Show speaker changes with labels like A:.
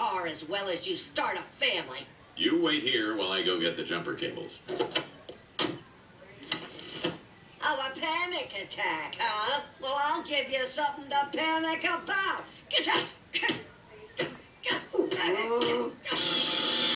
A: car as well as you start a family.
B: You wait here while I go get the jumper cables.
A: Oh, a panic attack, huh? Well, I'll give you something to panic about. Get